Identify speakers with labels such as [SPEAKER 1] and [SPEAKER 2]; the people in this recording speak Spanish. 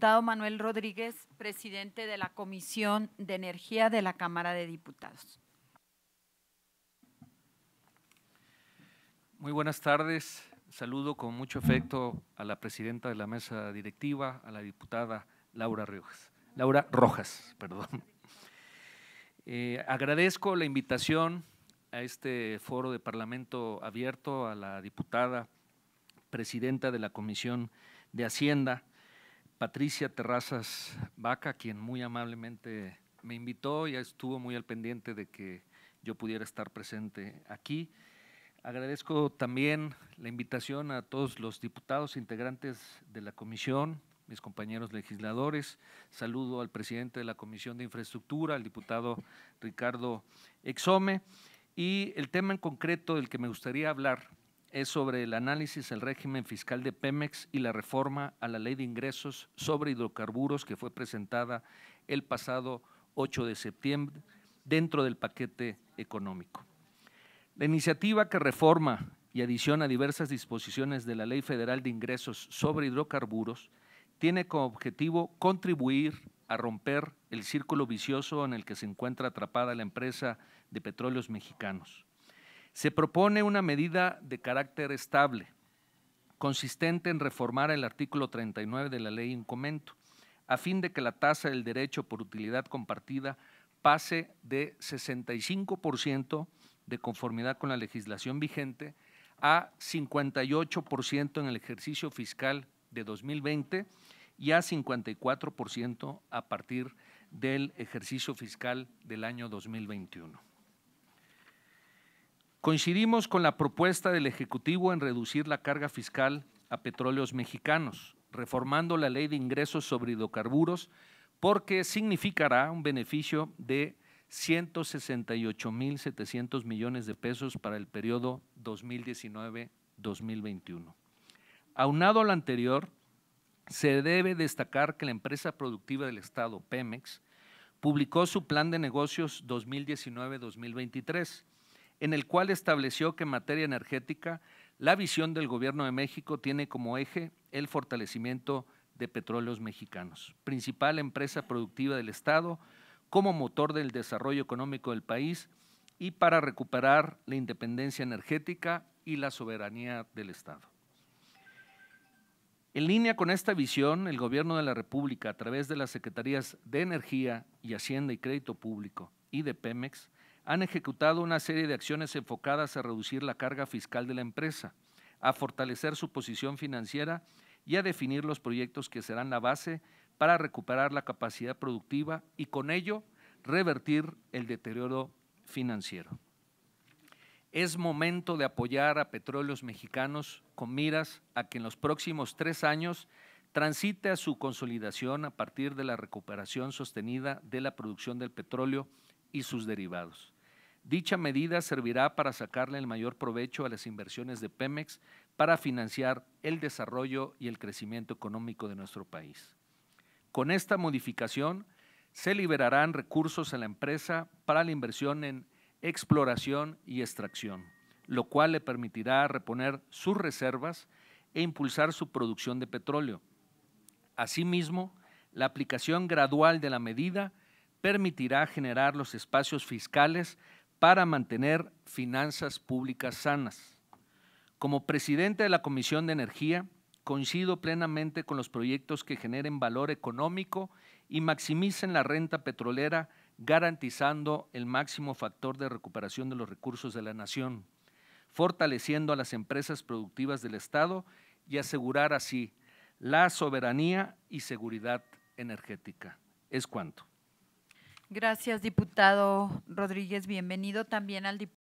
[SPEAKER 1] Diputado Manuel Rodríguez, presidente de la Comisión de Energía de la Cámara de Diputados.
[SPEAKER 2] Muy buenas tardes. Saludo con mucho afecto a la presidenta de la mesa directiva, a la diputada Laura Rojas. Laura Rojas, perdón. Eh, agradezco la invitación a este foro de Parlamento abierto a la diputada presidenta de la Comisión de Hacienda, Patricia Terrazas Vaca, quien muy amablemente me invitó y estuvo muy al pendiente de que yo pudiera estar presente aquí. Agradezco también la invitación a todos los diputados integrantes de la comisión, mis compañeros legisladores. Saludo al presidente de la Comisión de Infraestructura, al diputado Ricardo Exome. Y el tema en concreto del que me gustaría hablar es sobre el análisis del régimen fiscal de Pemex y la reforma a la ley de ingresos sobre hidrocarburos que fue presentada el pasado 8 de septiembre dentro del paquete económico. La iniciativa que reforma y adiciona diversas disposiciones de la Ley Federal de Ingresos sobre hidrocarburos tiene como objetivo contribuir a romper el círculo vicioso en el que se encuentra atrapada la empresa de petróleos mexicanos se propone una medida de carácter estable, consistente en reformar el artículo 39 de la ley en comento, a fin de que la tasa del derecho por utilidad compartida pase de 65% de conformidad con la legislación vigente a 58% en el ejercicio fiscal de 2020 y a 54% a partir del ejercicio fiscal del año 2021. Coincidimos con la propuesta del Ejecutivo en reducir la carga fiscal a petróleos mexicanos, reformando la ley de ingresos sobre hidrocarburos, porque significará un beneficio de 168.700 millones de pesos para el periodo 2019-2021. Aunado a anterior, se debe destacar que la empresa productiva del Estado, Pemex, publicó su plan de negocios 2019-2023 en el cual estableció que en materia energética la visión del Gobierno de México tiene como eje el fortalecimiento de petróleos mexicanos, principal empresa productiva del Estado, como motor del desarrollo económico del país y para recuperar la independencia energética y la soberanía del Estado. En línea con esta visión, el Gobierno de la República, a través de las Secretarías de Energía y Hacienda y Crédito Público y de Pemex, han ejecutado una serie de acciones enfocadas a reducir la carga fiscal de la empresa, a fortalecer su posición financiera y a definir los proyectos que serán la base para recuperar la capacidad productiva y con ello revertir el deterioro financiero. Es momento de apoyar a petróleos mexicanos con miras a que en los próximos tres años transite a su consolidación a partir de la recuperación sostenida de la producción del petróleo y sus derivados. Dicha medida servirá para sacarle el mayor provecho a las inversiones de Pemex para financiar el desarrollo y el crecimiento económico de nuestro país. Con esta modificación se liberarán recursos a la empresa para la inversión en exploración y extracción, lo cual le permitirá reponer sus reservas e impulsar su producción de petróleo. Asimismo, la aplicación gradual de la medida permitirá generar los espacios fiscales para mantener finanzas públicas sanas. Como presidente de la Comisión de Energía, coincido plenamente con los proyectos que generen valor económico y maximicen la renta petrolera, garantizando el máximo factor de recuperación de los recursos de la nación, fortaleciendo a las empresas productivas del Estado y asegurar así la soberanía y seguridad energética. Es cuanto.
[SPEAKER 1] Gracias, diputado Rodríguez. Bienvenido también al diputado.